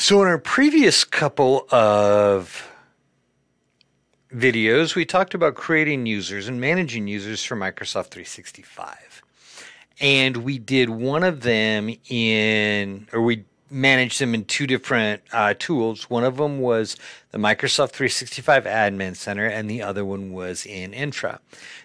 So, in our previous couple of videos, we talked about creating users and managing users for Microsoft 365. And we did one of them in, or we managed them in two different uh, tools. One of them was the Microsoft 365 Admin Center, and the other one was in Entra.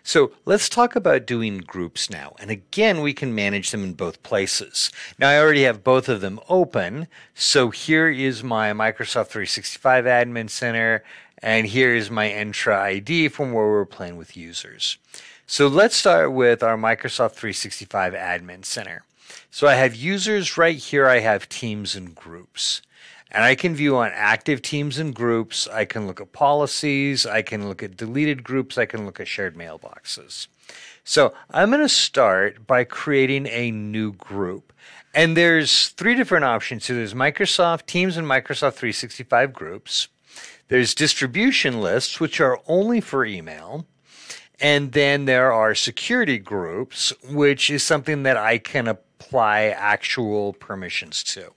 So let's talk about doing groups now. And again, we can manage them in both places. Now, I already have both of them open. So here is my Microsoft 365 Admin Center, and here is my Entra ID from where we're playing with users. So let's start with our Microsoft 365 Admin Center. So I have users right here. I have teams and groups. And I can view on active teams and groups. I can look at policies. I can look at deleted groups. I can look at shared mailboxes. So I'm going to start by creating a new group. And there's three different options. So there's Microsoft Teams and Microsoft 365 groups. There's distribution lists, which are only for email. And then there are security groups, which is something that I can apply actual permissions to.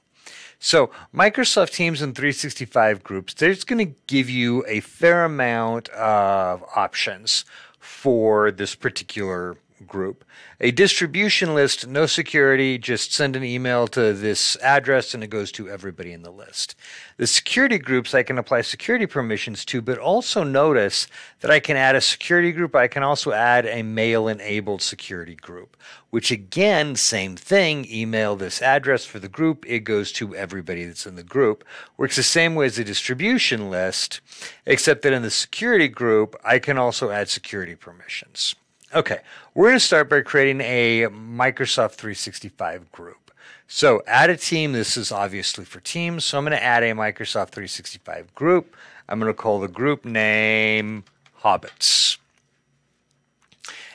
So Microsoft Teams and 365 groups, they're just going to give you a fair amount of options for this particular group. A distribution list, no security, just send an email to this address and it goes to everybody in the list. The security groups I can apply security permissions to, but also notice that I can add a security group. I can also add a mail enabled security group, which again, same thing, email this address for the group. It goes to everybody that's in the group. Works the same way as a distribution list, except that in the security group, I can also add security permissions. Okay, we're going to start by creating a Microsoft 365 group. So add a team. This is obviously for teams. So I'm going to add a Microsoft 365 group. I'm going to call the group name Hobbits.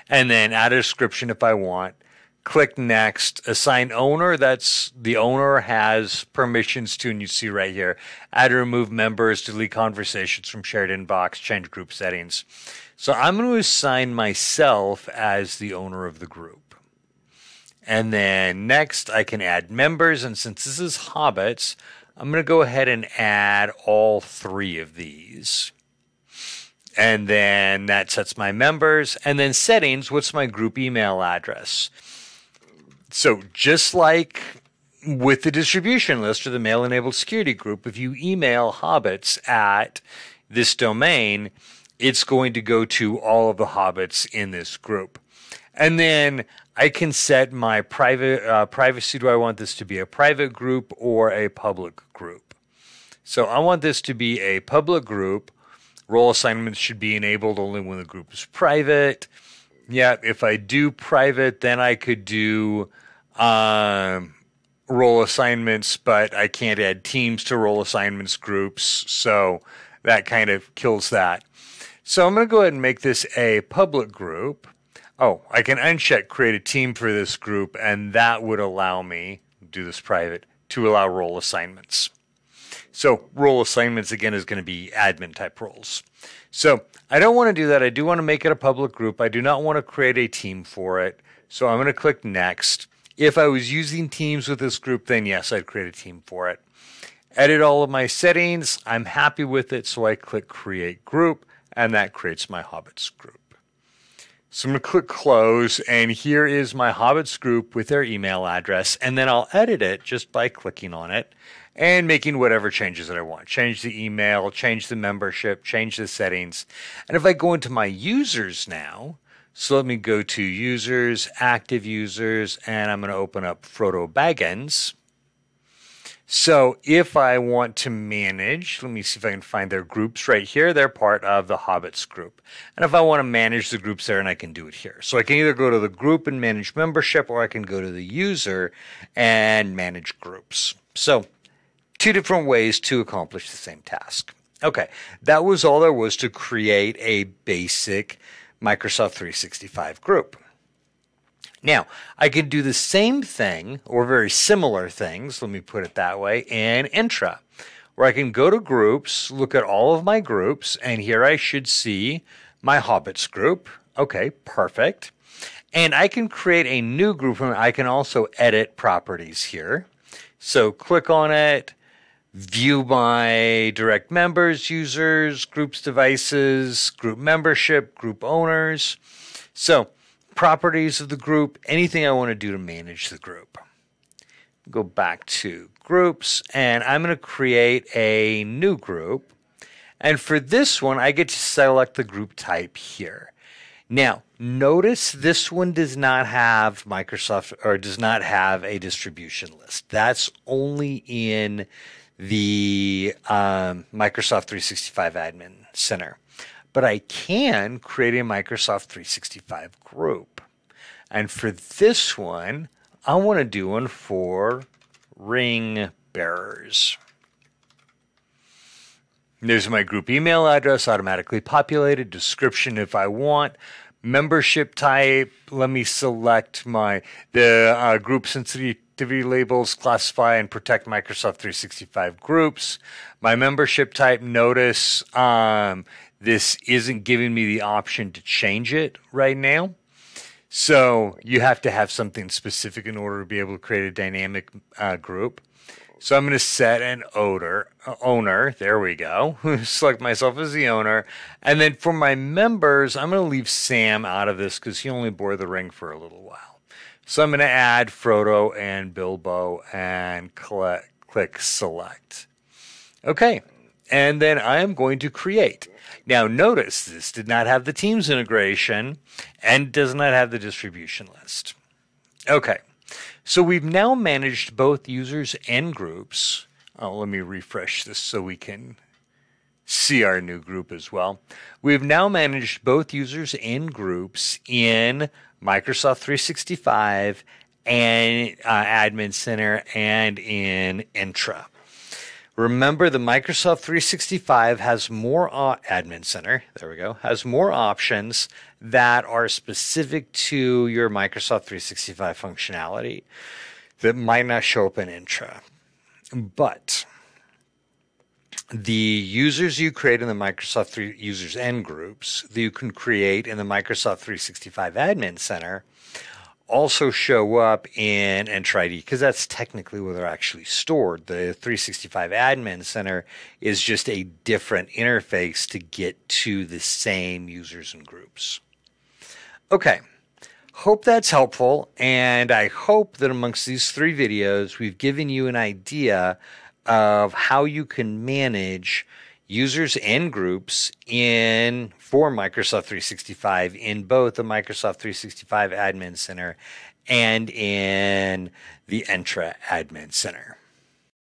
And then add a description if I want. Click next. Assign owner. That's the owner has permissions to, and you see right here. Add or remove members, delete conversations from shared inbox, change group settings. So I'm going to assign myself as the owner of the group. And then next I can add members. And since this is Hobbits, I'm going to go ahead and add all three of these. And then that sets my members. And then settings, what's my group email address? So just like with the distribution list or the mail enabled security group, if you email hobbits at this domain, it's going to go to all of the hobbits in this group. And then I can set my private uh, privacy. Do I want this to be a private group or a public group? So I want this to be a public group. Role assignments should be enabled only when the group is private. Yeah, if I do private, then I could do um, role assignments, but I can't add teams to role assignments groups. So that kind of kills that. So I'm going to go ahead and make this a public group. Oh, I can uncheck create a team for this group, and that would allow me, do this private, to allow role assignments. So role assignments again is going to be admin type roles. So I don't want to do that. I do want to make it a public group. I do not want to create a team for it. So I'm going to click next. If I was using teams with this group, then yes, I'd create a team for it. Edit all of my settings. I'm happy with it. So I click create group and that creates my Hobbits group. So I'm going to click close, and here is my Hobbits group with their email address, and then I'll edit it just by clicking on it and making whatever changes that I want. Change the email, change the membership, change the settings. And if I go into my users now, so let me go to users, active users, and I'm going to open up Frodo Baggins. So if I want to manage, let me see if I can find their groups right here. They're part of the Hobbits group. And if I want to manage the groups there, and I can do it here. So I can either go to the group and manage membership, or I can go to the user and manage groups. So two different ways to accomplish the same task. Okay, that was all there was to create a basic Microsoft 365 group. Now, I can do the same thing or very similar things, let me put it that way, in Entra, where I can go to groups, look at all of my groups, and here I should see my Hobbits group. Okay, perfect. And I can create a new group I can also edit properties here. So click on it, view my direct members, users, groups, devices, group membership, group owners. So, properties of the group, anything I want to do to manage the group. Go back to groups, and I'm going to create a new group. And for this one, I get to select the group type here. Now, notice this one does not have Microsoft or does not have a distribution list. That's only in the um, Microsoft 365 Admin Center. But I can create a Microsoft 365 group. And for this one, I want to do one for ring bearers. There's my group email address automatically populated, description if I want, membership type. Let me select my the uh, group sensitivity labels, classify and protect Microsoft 365 groups. My membership type, notice um, this isn't giving me the option to change it right now. So you have to have something specific in order to be able to create a dynamic uh, group. So I'm going to set an owner, uh, owner. There we go. Select myself as the owner. And then for my members, I'm going to leave Sam out of this because he only bore the ring for a little while. So I'm going to add Frodo and Bilbo and click, click select. Okay. And then I am going to create. Now notice this did not have the Teams integration and does not have the distribution list. Okay. So we've now managed both users and groups. Oh, let me refresh this so we can see our new group as well. We've now managed both users and groups in Microsoft 365 and uh, Admin Center and in Entra. Remember, the Microsoft 365 has more uh, Admin Center. There we go. Has more options that are specific to your Microsoft 365 functionality that might not show up in Entra. But the users you create in the Microsoft 3 users and groups that you can create in the Microsoft 365 Admin Center also show up in Entra ID because that's technically where they're actually stored. The 365 Admin Center is just a different interface to get to the same users and groups. Okay, hope that's helpful, and I hope that amongst these three videos, we've given you an idea of how you can manage users and groups in for Microsoft 365 in both the Microsoft 365 Admin Center and in the Entra Admin Center.